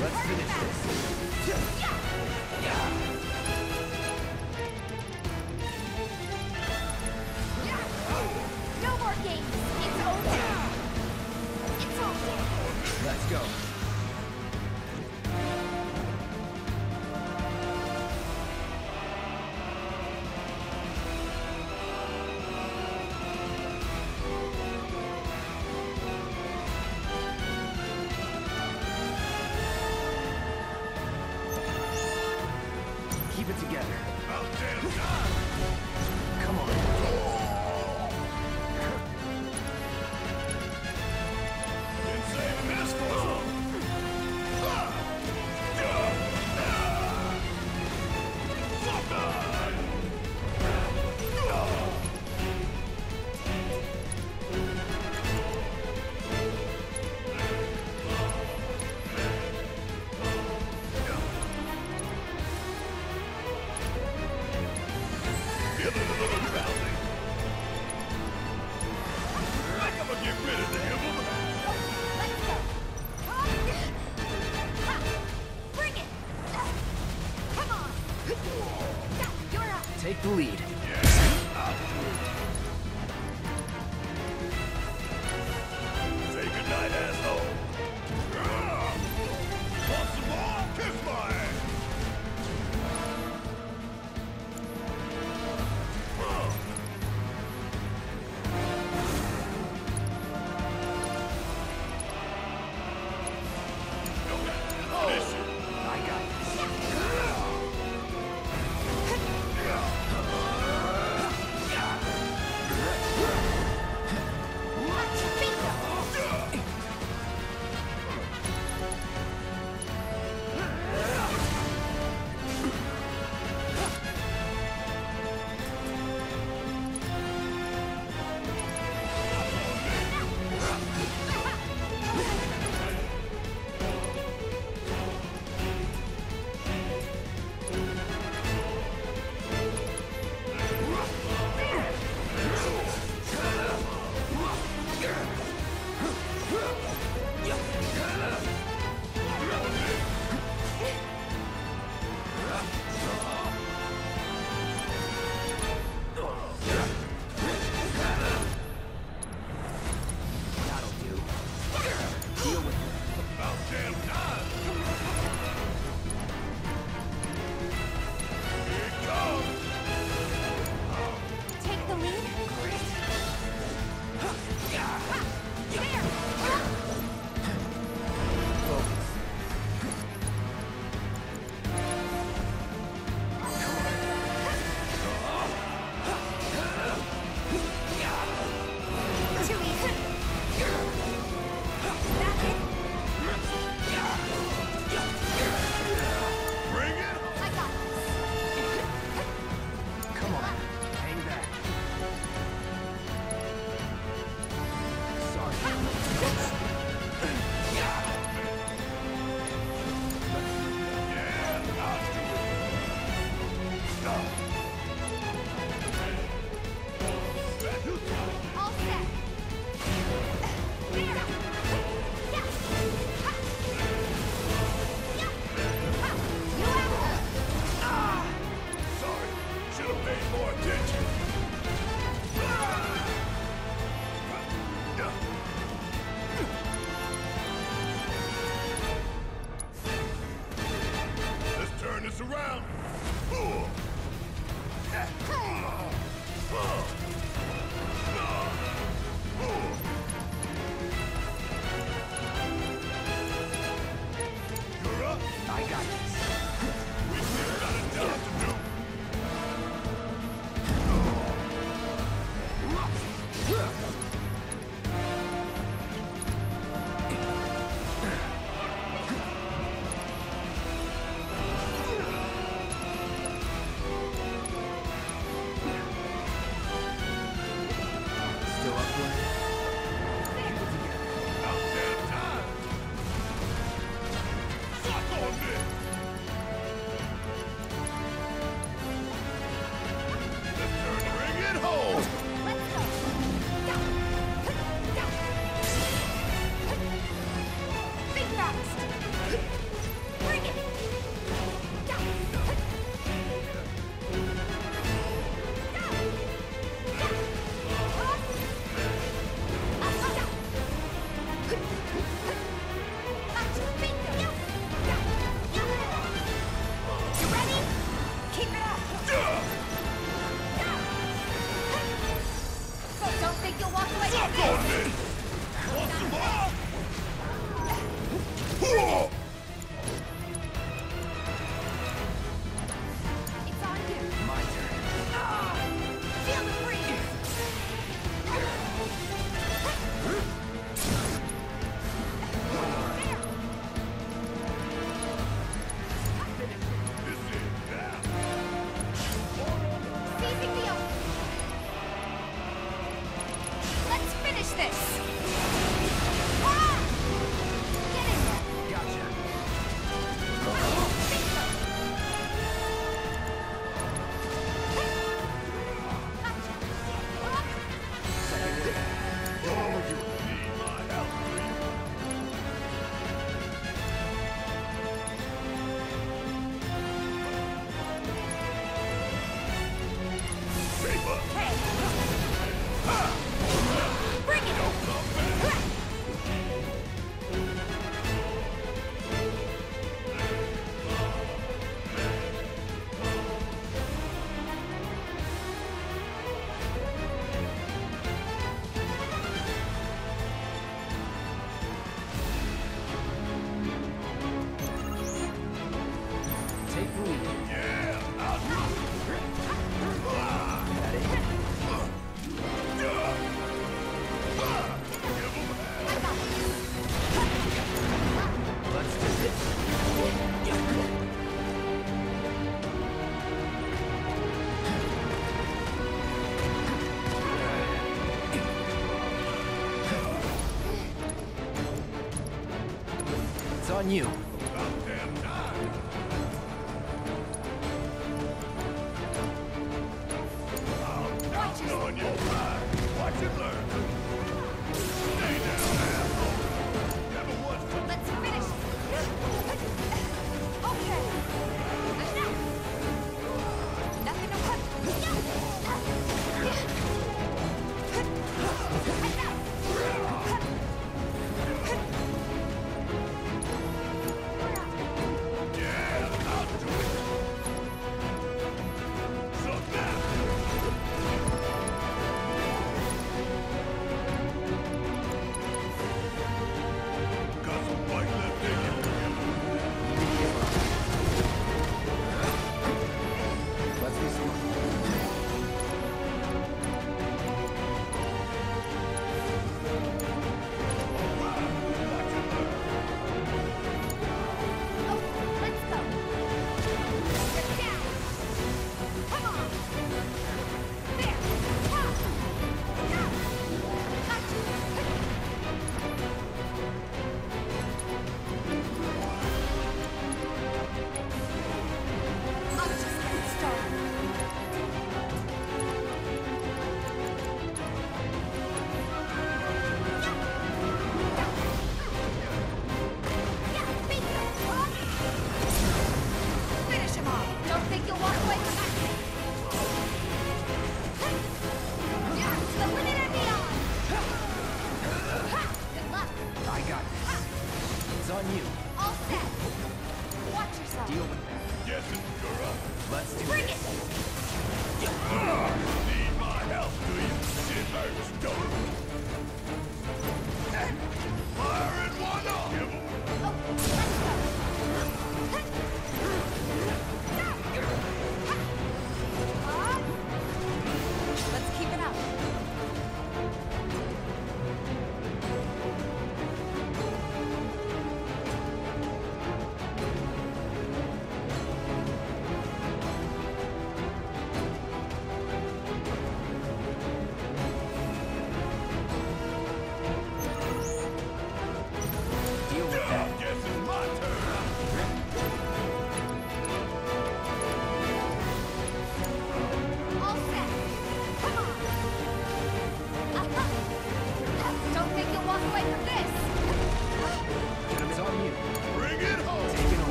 Let's finish this.